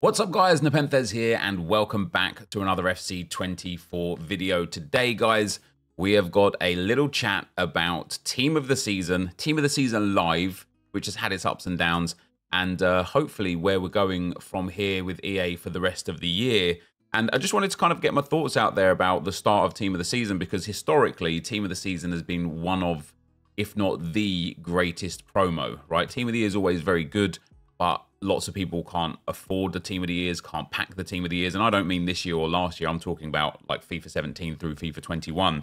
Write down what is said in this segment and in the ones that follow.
What's up guys, NepentheZ here and welcome back to another FC24 video. Today guys, we have got a little chat about Team of the Season, Team of the Season Live, which has had its ups and downs, and uh, hopefully where we're going from here with EA for the rest of the year. And I just wanted to kind of get my thoughts out there about the start of Team of the Season because historically, Team of the Season has been one of, if not the greatest promo, right? Team of the Year is always very good, but lots of people can't afford the team of the years, can't pack the team of the years. And I don't mean this year or last year. I'm talking about like FIFA 17 through FIFA 21.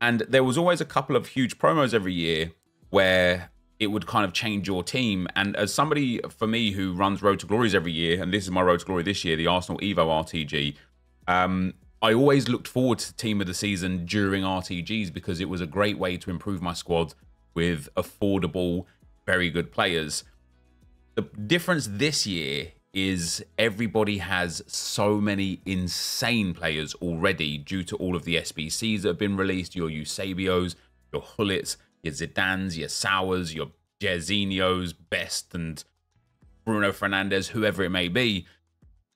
And there was always a couple of huge promos every year where it would kind of change your team. And as somebody for me who runs Road to Glories every year, and this is my Road to Glory this year, the Arsenal Evo RTG, um, I always looked forward to team of the season during RTGs because it was a great way to improve my squad with affordable, very good players. The difference this year is everybody has so many insane players already due to all of the SBCs that have been released. Your Eusebios, your Hullets, your Zidanes, your Sowers, your Jairzinhos, Best, and Bruno Fernandes, whoever it may be.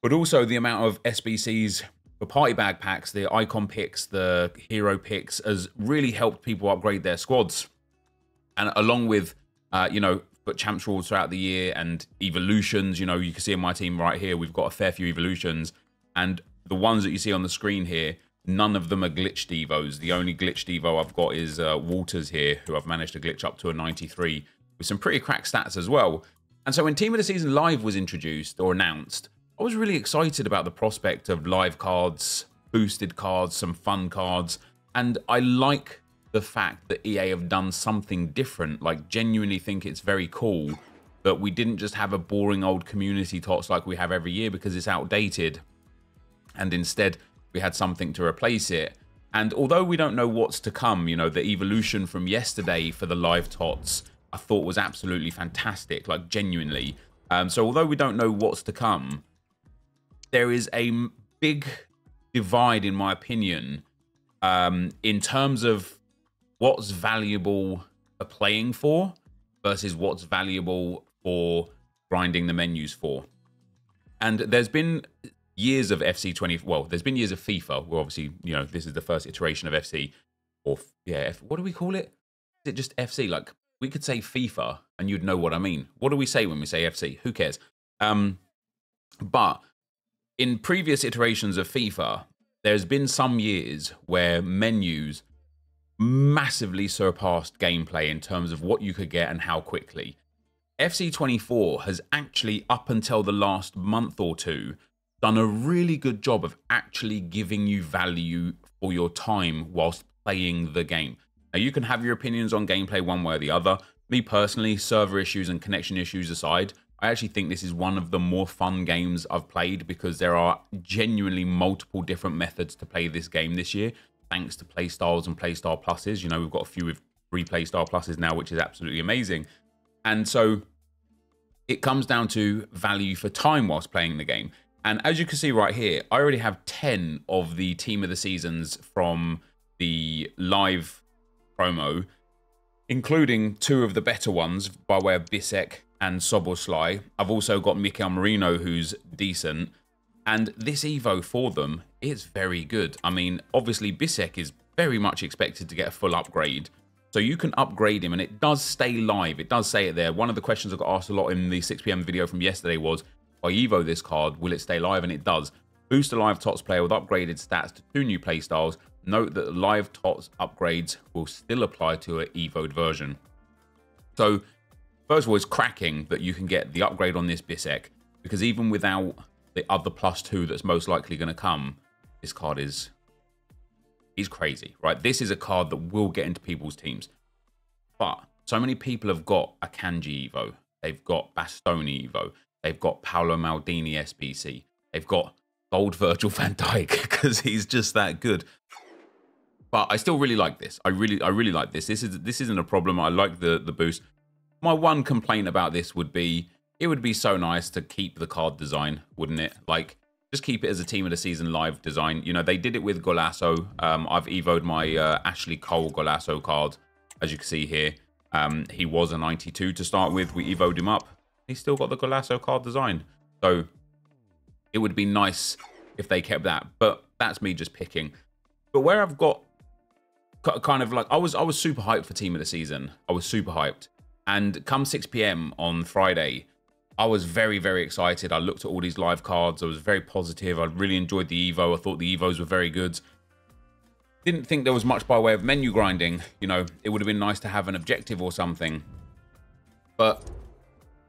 But also the amount of SBCs for party bag packs, the icon picks, the hero picks has really helped people upgrade their squads. And along with, uh, you know, but champs rules throughout the year and evolutions. You know, you can see in my team right here, we've got a fair few evolutions. And the ones that you see on the screen here, none of them are glitched evos. The only glitched evo I've got is uh, Walters here, who I've managed to glitch up to a 93 with some pretty crack stats as well. And so when Team of the Season Live was introduced or announced, I was really excited about the prospect of live cards, boosted cards, some fun cards. And I like the fact that EA have done something different, like genuinely think it's very cool that we didn't just have a boring old community tots like we have every year because it's outdated. And instead, we had something to replace it. And although we don't know what's to come, you know, the evolution from yesterday for the live tots, I thought was absolutely fantastic, like genuinely. Um, so although we don't know what's to come, there is a big divide, in my opinion, um, in terms of what's valuable for playing for versus what's valuable for grinding the menus for. And there's been years of FC20. Well, there's been years of FIFA. Well, obviously, you know, this is the first iteration of FC. Or yeah, F, what do we call it? Is it just FC? Like we could say FIFA, and you'd know what I mean. What do we say when we say FC? Who cares? Um, but in previous iterations of FIFA, there's been some years where menus massively surpassed gameplay in terms of what you could get and how quickly. FC24 has actually, up until the last month or two, done a really good job of actually giving you value for your time whilst playing the game. Now, you can have your opinions on gameplay one way or the other. Me personally, server issues and connection issues aside, I actually think this is one of the more fun games I've played because there are genuinely multiple different methods to play this game this year thanks to playstyles and playstyle pluses. You know, we've got a few with free playstyle pluses now, which is absolutely amazing. And so it comes down to value for time whilst playing the game. And as you can see right here, I already have 10 of the team of the seasons from the live promo, including two of the better ones by way of Bissek and Szoboszlai. I've also got Mikel Merino, who's decent. And this Evo for them is very good. I mean, obviously Bissek is very much expected to get a full upgrade. So you can upgrade him and it does stay live. It does say it there. One of the questions I got asked a lot in the 6pm video from yesterday was, I Evo this card, will it stay live? And it does. Boost a live TOTS player with upgraded stats to two new playstyles. Note that live TOTS upgrades will still apply to an Evoed version. So, first of all, it's cracking that you can get the upgrade on this Bissek, because even without the other plus two that's most likely going to come, this card is is crazy, right? This is a card that will get into people's teams. But so many people have got a Kanji Evo. They've got Bastoni Evo. They've got Paolo Maldini SBC. They've got gold Virgil van Dijk because he's just that good. But I still really like this. I really, I really like this. This is this isn't a problem. I like the the boost. My one complaint about this would be it would be so nice to keep the card design, wouldn't it? Like just keep it as a team of the season live design. You know, they did it with Golazo. Um, I've evoed my uh, Ashley Cole Golazo card, as you can see here. Um, he was a 92 to start with. We evoed him up. He's still got the Golazo card design. So it would be nice if they kept that. But that's me just picking. But where I've got kind of like I was I was super hyped for team of the season. I was super hyped. And come 6 p.m. on Friday, I was very, very excited. I looked at all these live cards. I was very positive. I really enjoyed the Evo. I thought the Evos were very good. Didn't think there was much by way of menu grinding. You know, it would have been nice to have an objective or something. But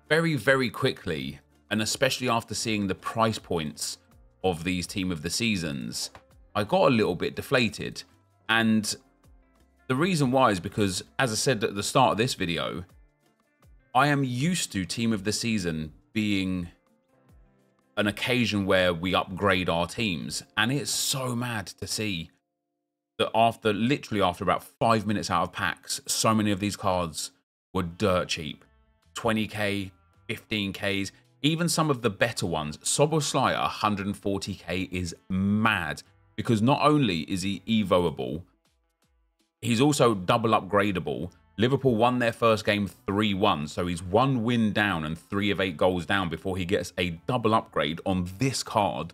very, very quickly, and especially after seeing the price points of these Team of the Seasons, I got a little bit deflated. And the reason why is because, as I said at the start of this video, I am used to Team of the Season being an occasion where we upgrade our teams. And it's so mad to see that after literally after about five minutes out of packs, so many of these cards were dirt cheap. 20k, 15ks, even some of the better ones. Szoboszlai at 140k is mad because not only is he evoable, he's also double upgradable. Liverpool won their first game 3 1, so he's one win down and three of eight goals down before he gets a double upgrade on this card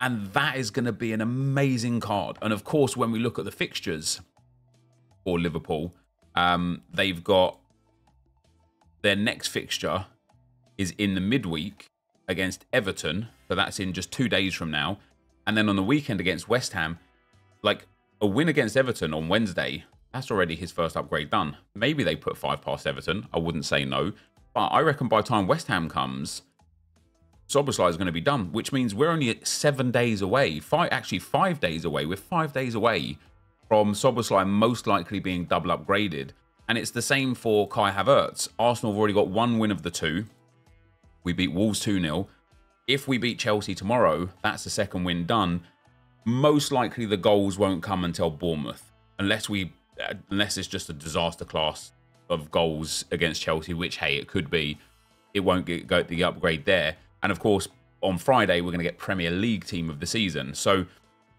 and that is going to be an amazing card. And of course, when we look at the fixtures for Liverpool, um, they've got their next fixture is in the midweek against Everton. So that's in just two days from now. And then on the weekend against West Ham, like a win against Everton on Wednesday, that's already his first upgrade done. Maybe they put five past Everton. I wouldn't say no. But I reckon by the time West Ham comes, Szoboszlai is going to be done, which means we're only seven days away, five, actually five days away. We're five days away from Szoboszlai most likely being double upgraded. And it's the same for Kai Havertz. Arsenal have already got one win of the two. We beat Wolves 2-0. If we beat Chelsea tomorrow, that's the second win done. Most likely the goals won't come until Bournemouth. Unless we Uh, unless it's just a disaster class of goals against Chelsea, which hey, it could be. It won't get, go the upgrade there. And of course, on Friday, we're going to get Premier League team of the season. So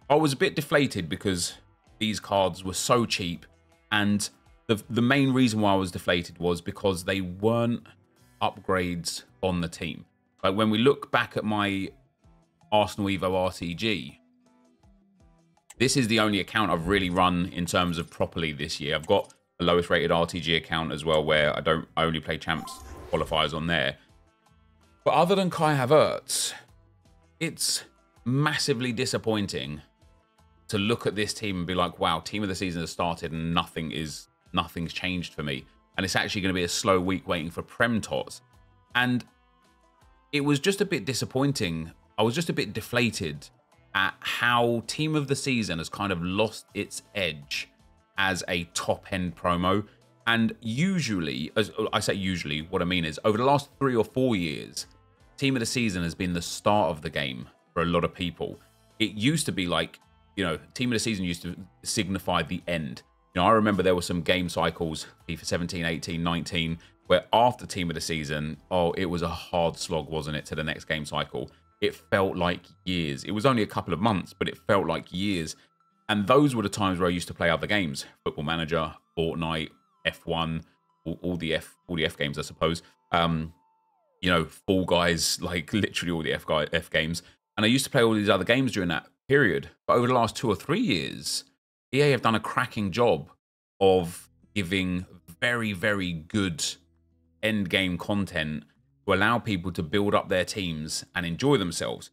I was a bit deflated because these cards were so cheap. And the, the main reason why I was deflated was because they weren't upgrades on the team. Like when we look back at my Arsenal Evo RTG, this is the only account I've really run in terms of properly this year. I've got the lowest rated RTG account as well, where I don't I only play champs qualifiers on there. But other than Kai Havertz, it's massively disappointing to look at this team and be like, wow, team of the season has started and nothing is nothing's changed for me. And it's actually going to be a slow week waiting for Prem Tots. And it was just a bit disappointing. I was just a bit deflated at how team of the season has kind of lost its edge as a top end promo. And usually, as I say usually, what I mean is over the last three or four years, team of the season has been the start of the game for a lot of people. It used to be like, you know, team of the season used to signify the end. You know, I remember there were some game cycles, FIFA 17, 18, 19, where after team of the season, oh, it was a hard slog, wasn't it, to the next game cycle? It felt like years. It was only a couple of months, but it felt like years. And those were the times where I used to play other games, Football Manager, Fortnite, F1, all, all the F, all the F games, I suppose. Um, you know, Fall Guys, like literally all the F, guy, F games. And I used to play all these other games during that period. But over the last two or three years, EA have done a cracking job of giving very, very good end game content to allow people to build up their teams and enjoy themselves.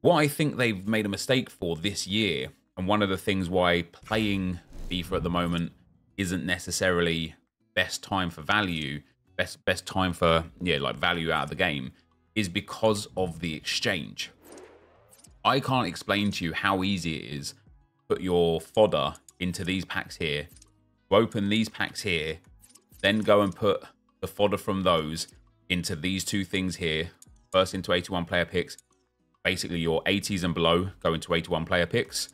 What I think they've made a mistake for this year, and one of the things why playing FIFA at the moment isn't necessarily best time for value, best best time for yeah like value out of the game is because of the exchange. I can't explain to you how easy it is put your fodder into these packs here, open these packs here, then go and put the fodder from those into these two things here. First into 81 player picks. Basically, your 80s and below go into 81 player picks.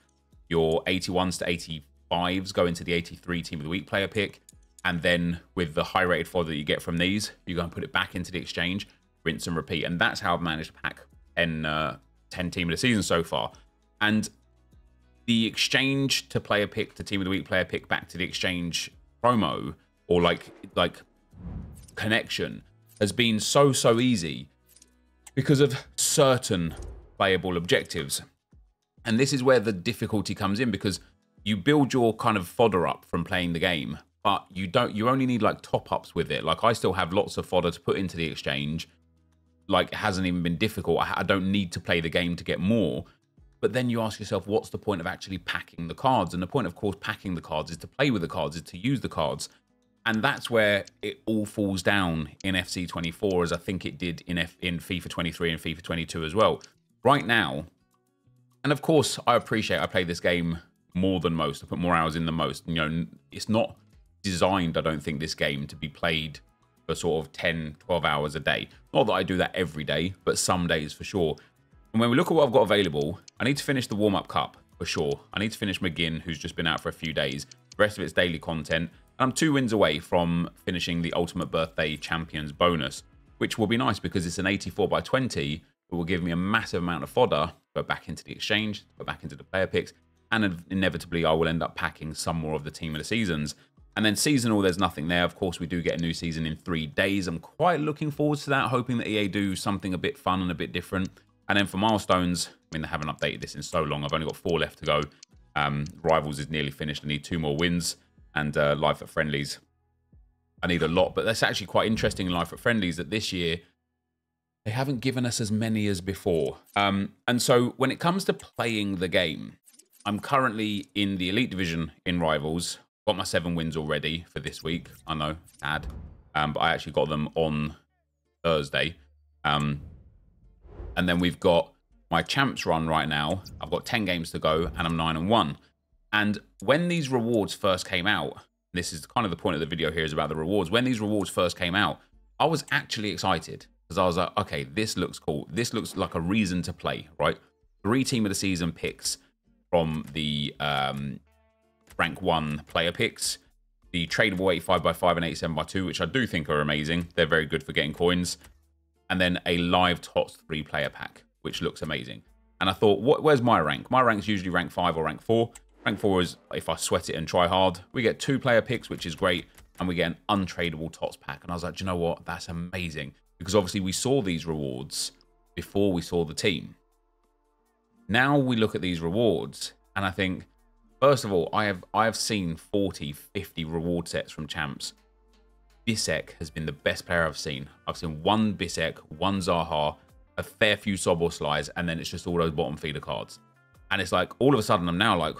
Your 81s to 85s go into the 83 team of the week player pick. And then with the high rated fodder that you get from these, you go and put it back into the exchange, rinse and repeat. And that's how I've managed to pack 10, uh, 10 team of the season so far. And the exchange to player pick to team of the week player pick back to the exchange promo or like like connection has been so so easy because of certain playable objectives. And this is where the difficulty comes in because you build your kind of fodder up from playing the game, but you don't you only need like top ups with it. Like I still have lots of fodder to put into the exchange. Like it hasn't even been difficult. I, I don't need to play the game to get more. But then you ask yourself, what's the point of actually packing the cards? And the point, of course, packing the cards is to play with the cards, is to use the cards. And that's where it all falls down in FC24, as I think it did in F- in FIFA 23 and FIFA 22 as well. Right now, and of course, I appreciate I play this game more than most. I put more hours in than most. You know, it's not designed, I don't think, this game to be played for sort of 10, 12 hours a day. Not that I do that every day, but some days for sure. And when we look at what I've got available, I need to finish the warm-up cup for sure. I need to finish McGinn, who's just been out for a few days. The rest of it's daily content. I'm two wins away from finishing the Ultimate Birthday Champions bonus, which will be nice because it's an 84 by 20. It will give me a massive amount of fodder, go back into the exchange, go back into the player picks, and inevitably I will end up packing some more of the team of the seasons. And then seasonal, there's nothing there. Of course, we do get a new season in three days. I'm quite looking forward to that, hoping that EA do something a bit fun and a bit different. And then for milestones, I mean, they haven't updated this in so long. I've only got four left to go. Um, Rivals is nearly finished. I need two more wins. And uh, Live FUT Friendlies, I need a lot. But that's actually quite interesting in Live FUT Friendlies that this year, they haven't given us as many as before. Um, and so when it comes to playing the game, I'm currently in the Elite Division in Rivals. Got my seven wins already for this week. I know, sad. Um, but I actually got them on Thursday. Um, and then we've got my champs run right now. I've got 10 games to go and I'm 9 and 1. And when these rewards first came out, this is kind of the point of the video here is about the rewards. When these rewards first came out, I was actually excited because I was like, okay, this looks cool. This looks like a reason to play, right? Three team of the season picks from the um, rank one player picks. The tradable 85x5 and 87x2, which I do think are amazing. They're very good for getting coins. And then a live TOTS three player pack, which looks amazing. And I thought, what, where's my rank? My rank's usually rank five or rank four. Rank four is if I sweat it and try hard. We get two player picks, which is great. And we get an untradeable TOTS pack. And I was like, you know what? That's amazing. Because obviously we saw these rewards before we saw the team. Now we look at these rewards and I think, first of all, I have I have seen 40, 50 reward sets from champs. Bissek has been the best player I've seen. I've seen one Bissek, one Zaha, a fair few Szoboszlais, and then it's just all those bottom feeder cards. And it's like all of a sudden I'm now like,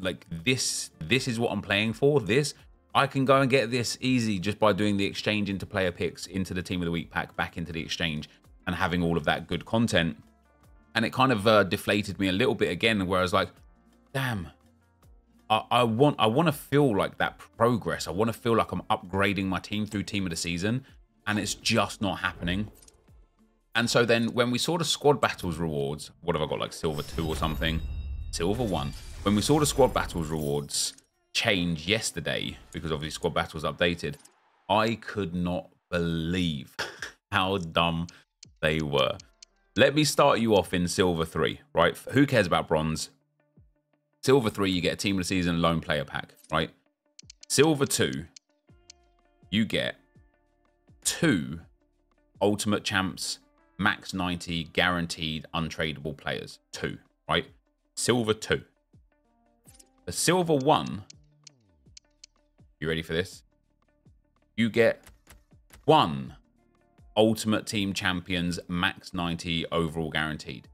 like this this is what I'm playing for. This. I can go and get this easy just by doing the exchange into player picks, into the team of the week pack, back into the exchange, and having all of that good content. And it kind of uh, deflated me a little bit again where i was like damn I, I want i want to feel like that progress. I want to feel like i'm upgrading my team through team of the season and it's just not happening. And so then when we saw the squad battles rewards what have i got like silver two or something? Silver one when we saw the squad battles rewards change yesterday because obviously squad battles updated i could not believe how dumb they were let me start you off in Silver 3, right? Who cares about Bronze? Silver 3, you get a Team of the Season Lone Player Pack, right? Silver 2, you get two Ultimate Champs, max 90, guaranteed, untradeable players. Two, right? Silver 2. The Silver 1, you ready for this? You get one Ultimate Team Champions max 90 overall guaranteed.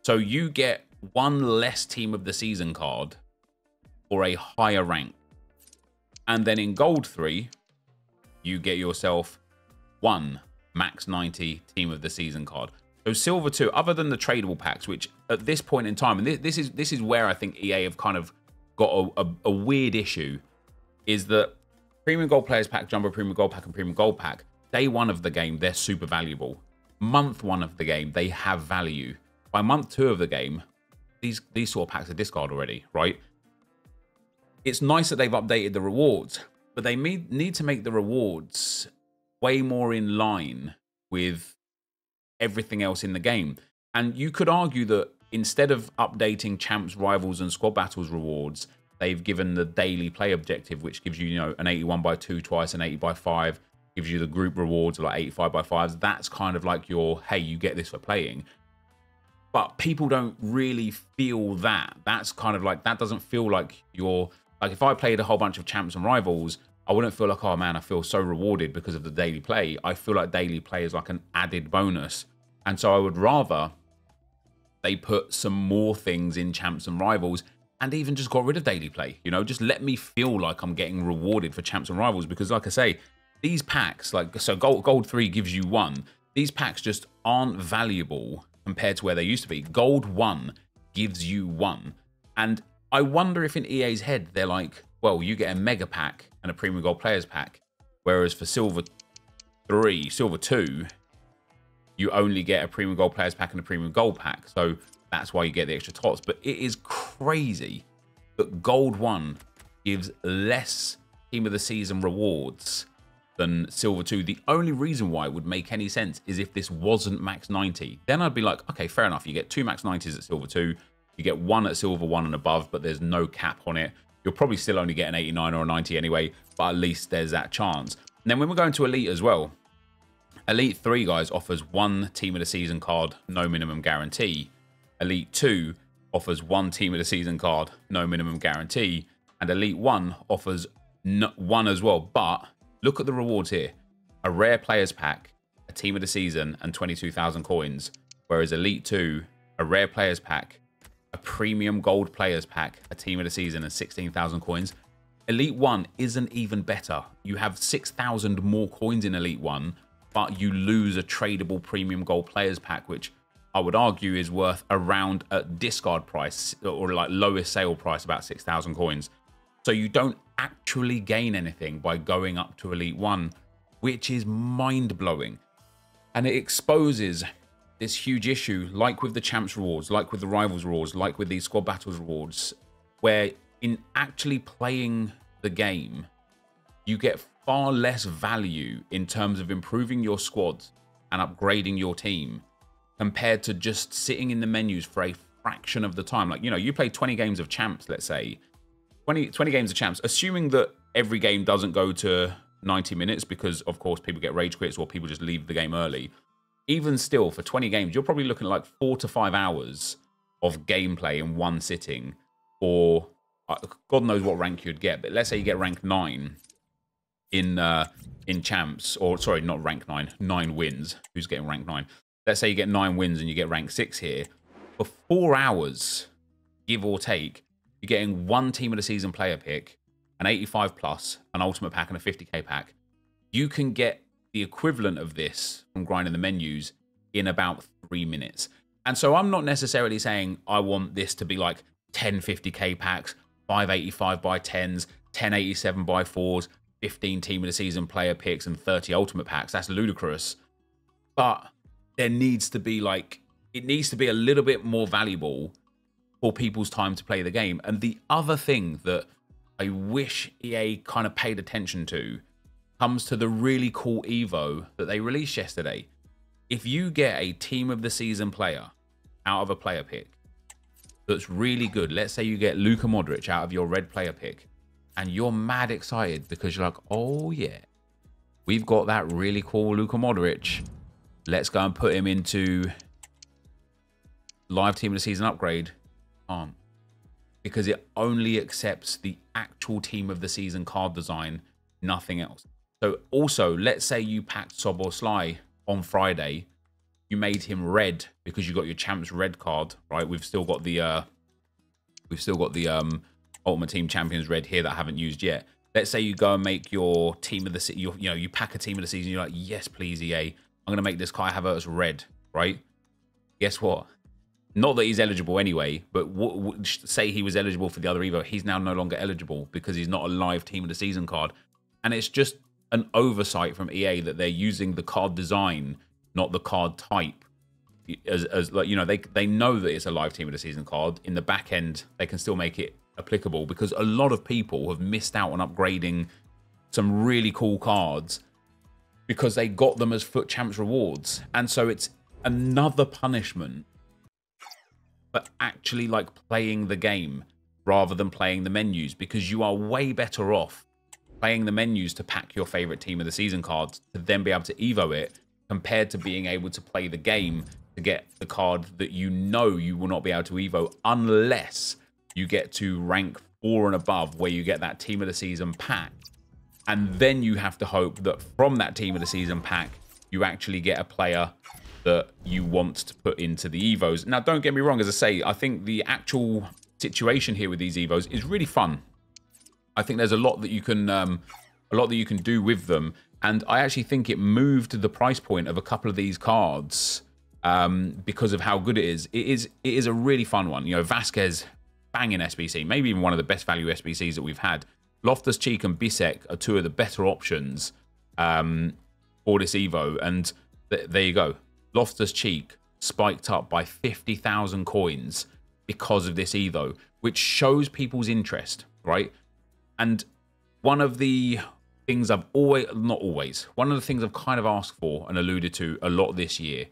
So you get one less Team of the Season card or a higher rank. And then in Gold 3, you get yourself one max 90 Team of the Season card. So Silver 2, other than the tradable packs, which at this point in time, and this, this is this is where I think EA have kind of got a, a, a weird issue, is that Premium Gold Players Pack, Jumbo Premium Gold Pack, and Premium Gold Pack day one of the game, they're super valuable. Month one of the game, they have value. By month two of the game, these these sort of packs are discard already, right? It's nice that they've updated the rewards, but they need to make the rewards way more in line with everything else in the game. And you could argue that instead of updating champs, rivals, and squad battles rewards, they've given the daily play objective, which gives you, you know, an 81 by 2 twice, an 80 by 5, gives you the group rewards of like 85 by 5s. That's kind of like your, hey, you get this for playing. but people don't really feel that. That's kind of like that doesn't feel like you're like if I played a whole bunch of champs and rivals, I wouldn't feel like oh man, I feel so rewarded because of the daily play. I feel like daily play is like an added bonus, and so I would rather they put some more things in champs and rivals and even just got rid of daily play. You know, just let me feel like I'm getting rewarded for champs and rivals because, like I say, these packs, like so, gold gold three gives you one. These packs just aren't valuable compared to where they used to be. Gold one gives you one, and I wonder if in EA's head they're like, well, you get a mega pack and a premium gold players pack, whereas for silver three, silver two, you only get a premium gold players pack and a premium gold pack. So that's why you get the extra tots. But it is crazy that Gold 1 gives less Team of the Season rewards than Silver 2. The only reason why it would make any sense is if this wasn't max 90. Then I'd be like, okay, fair enough. You get two max 90s at Silver 2. You get one at Silver 1 and above, but there's no cap on it. You'll probably still only get an 89 or a 90 anyway, but at least there's that chance. And then when we're going to Elite as well, Elite 3, guys, offers one Team of the Season card, no minimum guarantee. Elite 2 offers one team of the season card, no minimum guarantee, and Elite 1 offers one as well. But look at the rewards here a rare players pack, a team of the season, and 22,000 coins. Whereas Elite 2, a rare players pack, a premium gold players pack, a team of the season, and 16,000 coins. Elite 1 isn't even better. You have 6,000 more coins in Elite 1, but you lose a tradable premium gold players pack, which I would argue is worth around a discard price or like lowest sale price, about 6,000 coins. So you don't actually gain anything by going up to Elite 1, which is mind blowing. And it exposes this huge issue, like with the Champs rewards, like with the Rivals rewards, like with these Squad Battles rewards, where in actually playing the game, you get far less value in terms of improving your squad and upgrading your team compared to just sitting in the menus for a fraction of the time. Like, you know, you play 20 games of champs, let's say, 20, 20 games of champs, assuming that every game doesn't go to 90 minutes because, of course, people get rage quits or people just leave the game early. Even still, for 20 games, you're probably looking at like four to five hours of gameplay in one sitting or uh, God knows what rank you'd get. But let's say you get rank nine in uh, in champs, or sorry, not rank nine, nine wins. Who's getting rank nine? let's say you get nine wins and you get rank six here, for four hours, give or take, you're getting one team of the season player pick, an 85 plus, an ultimate pack, and a 50k pack. You can get the equivalent of this from grinding the menus in about three minutes. And so I'm not necessarily saying I want this to be like 10 50k packs, 585 by 10s, 1087 by 4s, 15 team of the season player picks, and 30 ultimate packs. That's ludicrous. But there needs to be like it needs to be a little bit more valuable for people's time to play the game. And the other thing that I wish EA kind of paid attention to comes to the really cool Evo that they released yesterday. If you get a team of the season player out of a player pick that's really good, let's say you get Luka Modric out of your red player pick, and you're mad excited because you're like, oh yeah, we've got that really cool Luka Modric Let's go and put him into live team of the season upgrade. Can't. Because it only accepts the actual team of the season card design, nothing else. So also, let's say you packed Szoboszlai on Friday. You made him red because you got your champs red card, right? We've still got the uh we've still got the um Ultimate Team Champions red here that I haven't used yet. Let's say you go and make your team of the you you know you pack a team of the season. You're like, yes, please, EA. I'm going to make this Kai Havertz red, right? Guess what? Not that he's eligible anyway, but say he was eligible for the other Evo, he's now no longer eligible because he's not a live team of the season card. And it's just an oversight from EA that they're using the card design, not the card type. As, as like you know, they they know that it's a live team of the season card. In the back end, they can still make it applicable because a lot of people have missed out on upgrading some really cool cards because they got them as FUT champs rewards. And so it's another punishment but actually like playing the game rather than playing the menus because you are way better off playing the menus to pack your favorite team of the season cards to then be able to evo it compared to being able to play the game to get the card that you know you will not be able to Evo unless you get to rank four and above where you get that team of the season pack. And then you have to hope that from that team of the season pack, you actually get a player that you want to put into the Evos. Now, don't get me wrong, as I say, I think the actual situation here with these Evos is really fun. I think there's a lot that you can um, a lot that you can do with them. And I actually think it moved the price point of a couple of these cards um, because of how good it is. It is it is a really fun one. You know, Vasquez, banging SBC, maybe even one of the best value SBCs that we've had. Loftus Cheek and Bissek are two of the better options um, for this Evo. And th there you go. Loftus Cheek spiked up by 50,000 coins because of this Evo, which shows people's interest, right? And one of the things I've always, not always, one of the things I've kind of asked for and alluded to a lot this year.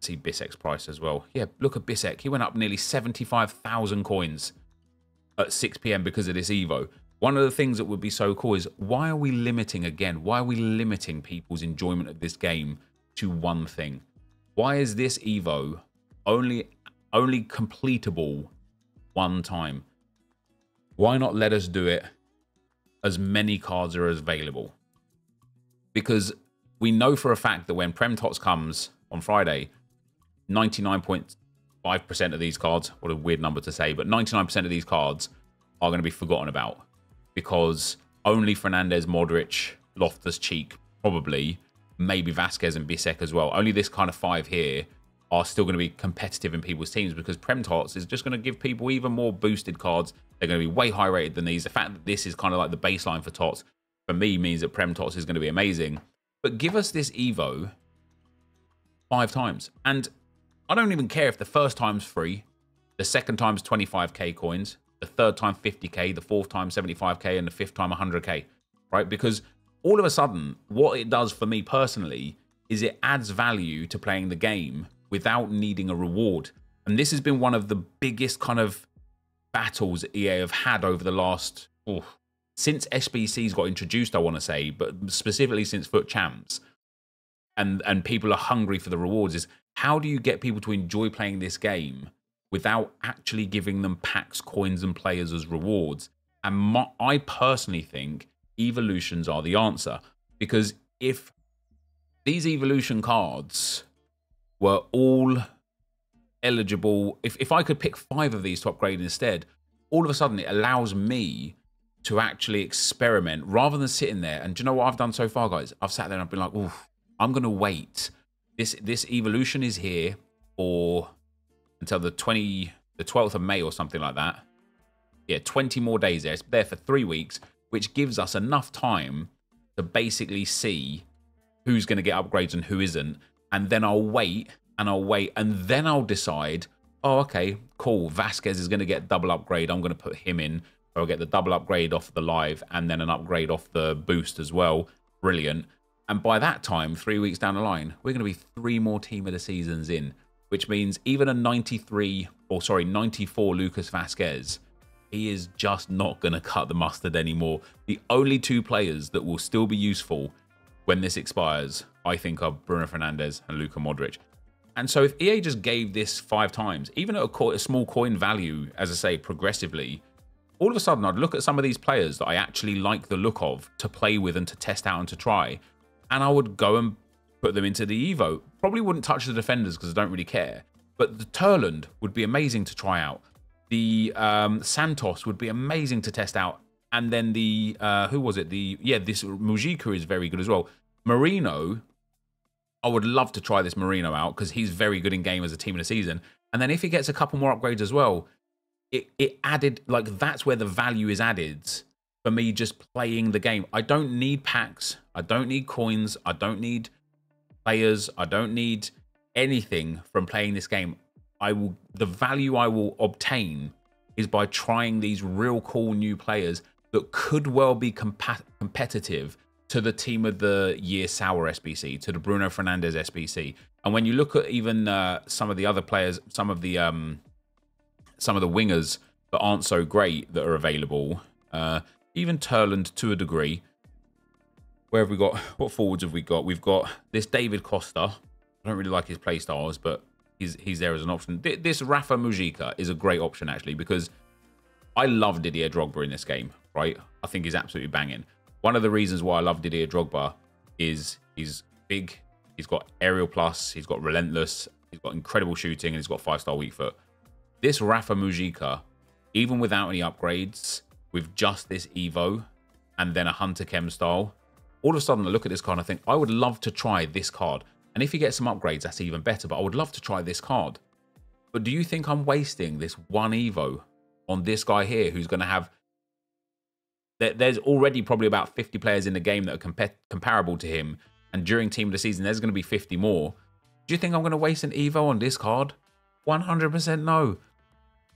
See Bissek's price as well. Yeah, look at Bissek. He went up nearly 75,000 coins at 6 p.m. because of this Evo. One of the things that would be so cool is why are we limiting again? Why are we limiting people's enjoyment of this game to one thing? Why is this Evo only only completable one time? Why not let us do it as many cards are available. Because we know for a fact that when Prem Tots comes on Friday, 99.5% of these cards, what a weird number to say, but 99% of these cards are going to be forgotten about because only Fernandes, Modric, Loftus Cheek, probably, maybe Vasquez and Bissek as well. Only this kind of five here are still going to be competitive in people's teams because Prem Tots is just going to give people even more boosted cards they're going to be way higher rated than these. The fact that this is kind of like the baseline for Tots, for me, means that Prem Tots is going to be amazing. But give us this Evo five times. And I don't even care if the first time's free, the second time's 25k coins, the third time 50k, the fourth time 75k, and the fifth time 100k, right? Because all of a sudden, what it does for me personally is it adds value to playing the game without needing a reward. And this has been one of the biggest kind of battles EA have had over the last oh, since SBCs got introduced, I want to say, but specifically since FUT Champs, and and people are hungry for the rewards. Is how do you get people to enjoy playing this game without actually giving them packs, coins, and players as rewards? And my, I personally think evolutions are the answer because if these evolution cards were all eligible. If, if I could pick five of these to upgrade instead, all of a sudden it allows me to actually experiment rather than sitting there. And do you know what I've done so far, guys? I've sat there and I've been like, oh, I'm going to wait. This this evolution is here for until the 20, the 12th of May or something like that. Yeah, 20 more days there. It's there for three weeks, which gives us enough time to basically see who's going to get upgrades and who isn't. And then I'll wait and I'll wait and then I'll decide, oh, okay, cool. Vasquez is going to get double upgrade. I'm going to put him in. I'll get the double upgrade off the live and then an upgrade off the boost as well. Brilliant. And by that time, three weeks down the line, we're going to be three more team of the seasons in, which means even a 93 or sorry, 94 Lucas Vasquez, he is just not going to cut the mustard anymore. The only two players that will still be useful when this expires, I think, are Bruno Fernandes and Luka Modric. And so if EA just gave this five times, even at a, a, small coin value, as I say, progressively, all of a sudden I'd look at some of these players that I actually like the look of to play with and to test out and to try, and I would go and put them into the Evo. Probably wouldn't touch the defenders because I don't really care, but the Turland would be amazing to try out. The um, Santos would be amazing to test out. And then the, uh, who was it? The, yeah, this Mujica is very good as well. Merino, I would love to try this Merino out because he's very good in game as a team in the season. And then if he gets a couple more upgrades as well, it, it added, like, that's where the value is added for me just playing the game. I don't need packs. I don't need coins. I don't need players. I don't need anything from playing this game. I will, the value I will obtain is by trying these real cool new players that could well be competitive to the team of the year sour SBC, to the Bruno Fernandes SBC. And when you look at even uh, some of the other players, some of the um, some of the wingers that aren't so great that are available, uh, even Turland to a degree. Where have we got? What forwards have we got? We've got this David Costa. I don't really like his play styles, but he's he's there as an option. This Rafa Mujica is a great option actually because I love Didier Drogba in this game. Right, I think he's absolutely banging. One of the reasons why I love Didier Drogba is he's big, he's got aerial plus, he's got relentless, he's got incredible shooting, and he's got five star weak foot. This Rafa Mujica, even without any upgrades, with just this Evo and then a Hunter Chem style, all of a sudden I look at this card and I think I would love to try this card. And if you get some upgrades, that's even better, but I would love to try this card. But do you think I'm wasting this one Evo on this guy here who's going to have... There's already probably about 50 players in the game that are compa comparable to him. And during Team of the Season, there's going to be 50 more. Do you think I'm going to waste an Evo on this card? 100% no.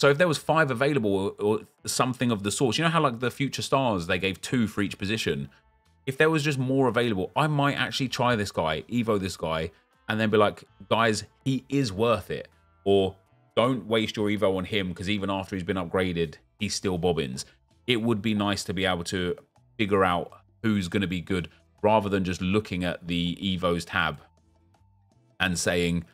So if there was five available or, something of the sort, you know how like the future stars, they gave two for each position. If there was just more available, I might actually try this guy, Evo this guy, and then be like, guys, he is worth it. Or don't waste your Evo on him because even after he's been upgraded, he's still bobbins. It would be nice to be able to figure out who's going to be good rather than just looking at the Evos tab and saying,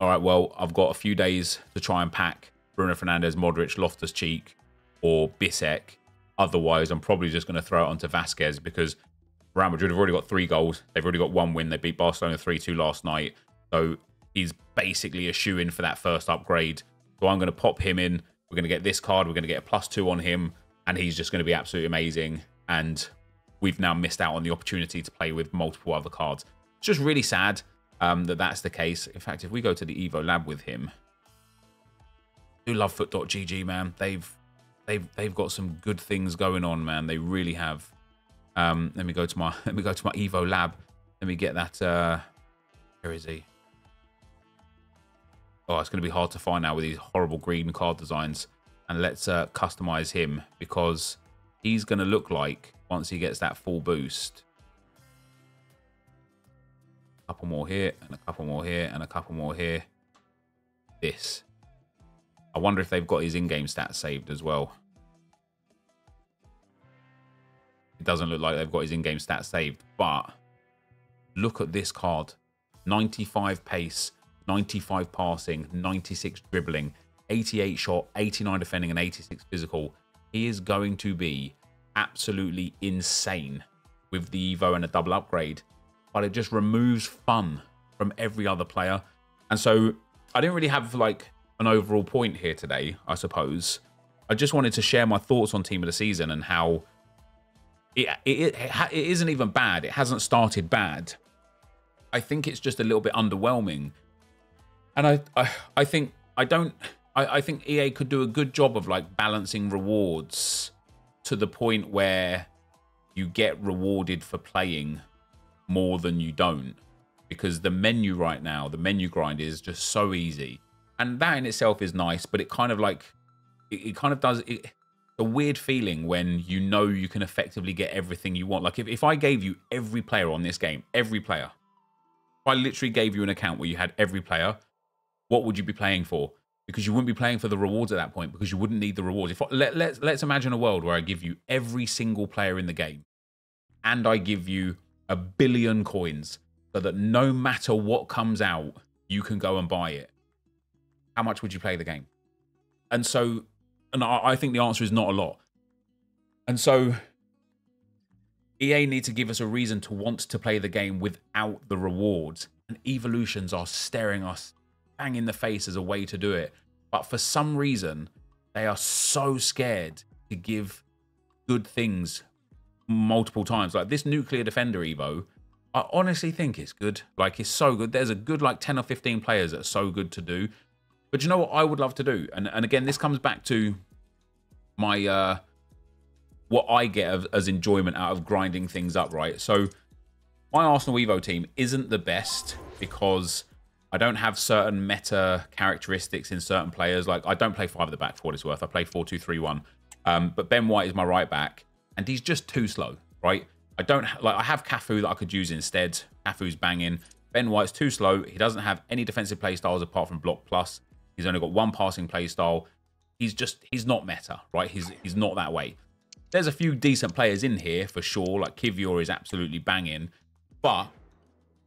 all right, well, I've got a few days to try and pack Bruno Fernandes, Modric, Loftus Cheek, or Bissek. Otherwise, I'm probably just going to throw it onto Vasquez because Real Madrid have already got three goals. They've already got one win. They beat Barcelona 3 2 last night. So he's basically a shoe in for that first upgrade. So I'm going to pop him in. We're going to get this card. We're going to get a plus two on him. And he's just going to be absolutely amazing. And we've now missed out on the opportunity to play with multiple other cards. It's just really sad um, that that's the case. In fact, if we go to the Evo Lab with him, do love fut.gg, man. They've they've they've got some good things going on, man. They really have. Um, let me go to my let me go to my Evo Lab. Let me get that. Uh, where is he? Oh, it's going to be hard to find now with these horrible green card designs. And let's uh, customize him because he's going to look like once he gets that full boost. A couple more here, and a couple more here, and a couple more here. This. I wonder if they've got his in-game stats saved as well. It doesn't look like they've got his in-game stats saved, but look at this card. 95 pace, 95 passing, 96 dribbling, 88 shot, 89 defending, and 86 physical. He is going to be absolutely insane with the Evo and a double upgrade, but it just removes fun from every other player. And so I didn't really have like an overall point here today, I suppose. I just wanted to share my thoughts on Team of the Season and how it, it, it, it isn't even bad. It hasn't started bad. I think it's just a little bit underwhelming. And I, I, I think I don't. I, I think EA could do a good job of like balancing rewards to the point where you get rewarded for playing more than you don't because the menu right now the menu grind is just so easy and that in itself is nice but it kind of like it, it kind of does it a weird feeling when you know you can effectively get everything you want like if, if i gave you every player on this game every player if i literally gave you an account where you had every player what would you be playing for because you wouldn't be playing for the rewards at that point because you wouldn't need the rewards. If I, let, let's let's imagine a world where I give you every single player in the game, and I give you a billion coins, so that no matter what comes out, you can go and buy it. How much would you play the game? And so, and I, I think the answer is not a lot. And so, EA need to give us a reason to want to play the game without the rewards. And evolutions are staring us bang in the face as a way to do it. But for some reason, they are so scared to give good things multiple times. Like this nuclear defender Evo, I honestly think it's good. Like it's so good. There's a good like 10 or 15 players that are so good to do. But you know what I would love to do? And and again, this comes back to my uh what I get as enjoyment out of grinding things up, right? So my Arsenal Evo team isn't the best because I don't have certain meta characteristics in certain players. Like I don't play five at the back for what it's worth. I play four two three one. Um, but Ben White is my right back, and he's just too slow, right? I don't like. I have Cafu that I could use instead. Cafu's banging. Ben White's too slow. He doesn't have any defensive play styles apart from block plus. He's only got one passing play style. He's just he's not meta, right? He's he's not that way. There's a few decent players in here for sure. Like Kiwior is absolutely banging, but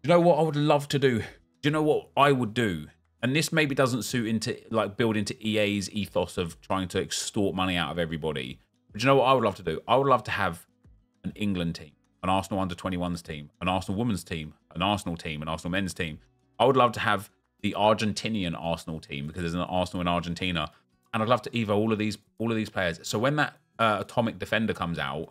you know what I would love to do do you know what I would do and this maybe doesn't suit into like build into EA's ethos of trying to extort money out of everybody. But you know what I would love to do? I would love to have an England team, an Arsenal under 21s team, an Arsenal women's team, an Arsenal team, an Arsenal men's team. I would love to have the Argentinian Arsenal team because there's an Arsenal in Argentina, and I'd love to evo all of these all of these players. So when that uh, Atomic Defender comes out,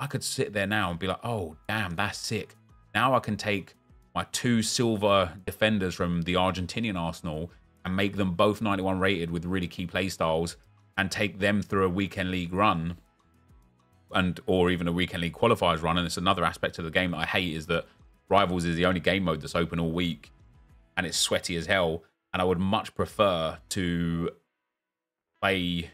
I could sit there now and be like, oh damn, that's sick. Now I can take my two silver defenders from the Argentinian Arsenal and make them both 91 rated with really key play styles and take them through a weekend league run and or even a weekend league qualifiers run. And it's another aspect of the game that I hate is that Rivals is the only game mode that's open all week and it's sweaty as hell. And I would much prefer to play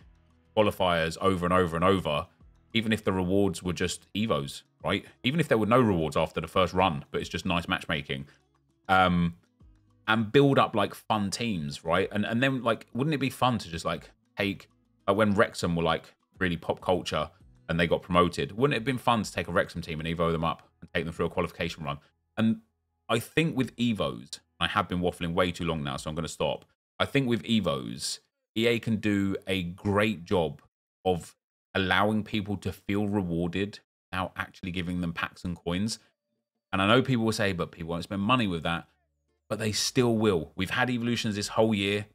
qualifiers over and over and over, even if the rewards were just Evos right? Even if there were no rewards after the first run, but it's just nice matchmaking. Um, and build up like fun teams, right? And and then like, wouldn't it be fun to just like take uh, when Wrexham were like really pop culture and they got promoted? Wouldn't it have been fun to take a Wrexham team and evo them up and take them through a qualification run? And I think with evos, I have been waffling way too long now, so I'm going to stop. I think with evos, EA can do a great job of allowing people to feel rewarded without actually giving them packs and coins. And I know people will say, but people won't spend money with that. But they still will. We've had evolutions this whole year.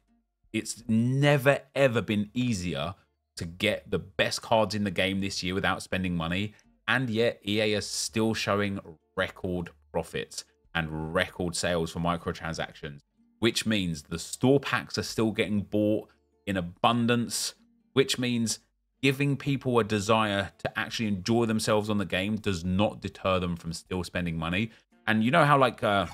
It's never, ever been easier to get the best cards in the game this year without spending money. And yet, EA is still showing record profits and record sales for microtransactions, which means the store packs are still getting bought in abundance, which means giving people a desire to actually enjoy themselves on the game does not deter them from still spending money. And you know how like uh,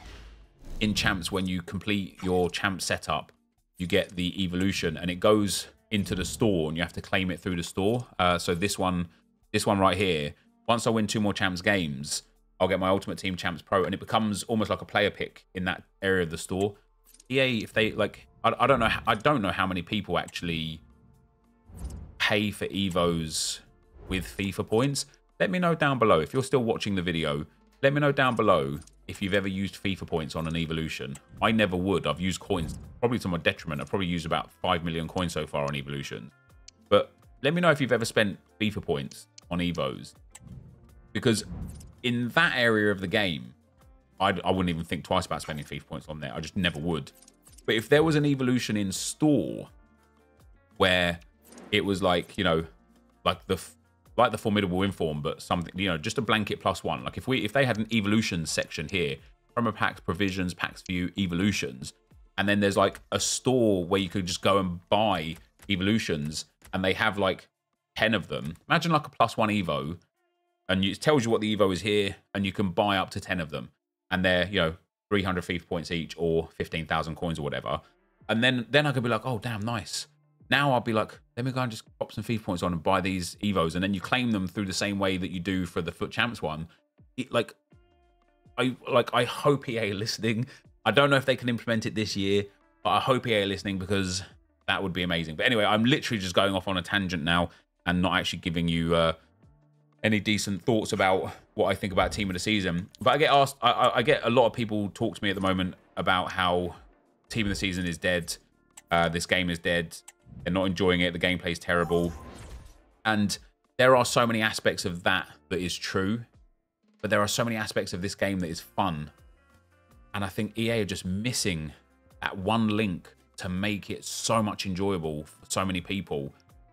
in champs when you complete your champ setup, you get the evolution and it goes into the store and you have to claim it through the store. Uh, so this one, this one right here, once I win two more champs games, I'll get my Ultimate Team Champs Pro and it becomes almost like a player pick in that area of the store. EA, if they like, I, I don't know, I don't know how many people actually pay for Evos with FIFA points, let me know down below. If you're still watching the video, let me know down below if you've ever used FIFA points on an evolution. I never would. I've used coins probably to my detriment. I've probably used about 5 million coins so far on evolution. But let me know if you've ever spent FIFA points on Evos. Because in that area of the game, I'd, I would not even think twice about spending FIFA points on there. I just never would. But if there was an evolution in store where it was like you know like the like the formidable inform but something you know just a blanket plus one like if we if they had an evolution section here promo packs provisions packs view evolutions and then there's like a store where you could just go and buy evolutions and they have like 10 of them imagine like a plus one evo and it tells you what the evo is here and you can buy up to 10 of them and they're you know 300 FIFA points each or 15,000 coins or whatever and then then I could be like oh damn nice now I'll be like, let me go and just pop some FIFA points on and buy these Evos, and then you claim them through the same way that you do for the FUT Champs one. It, like, I like I hope EA listening. I don't know if they can implement it this year, but I hope EA listening because that would be amazing. But anyway, I'm literally just going off on a tangent now and not actually giving you uh, any decent thoughts about what I think about Team of the Season. But I get asked, I, I get a lot of people talk to me at the moment about how Team of the Season is dead. Uh, this game is dead. They're not enjoying it. The gameplay is terrible. And there are so many aspects of that that is true. But there are so many aspects of this game that is fun. And I think EA are just missing that one link to make it so much enjoyable for so many people.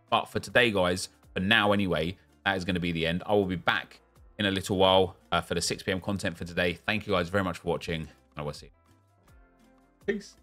But for today, guys, for now anyway, that is going to be the end. I will be back in a little while uh, for the 6 p.m. content for today. Thank you guys very much for watching. I will see you. Peace.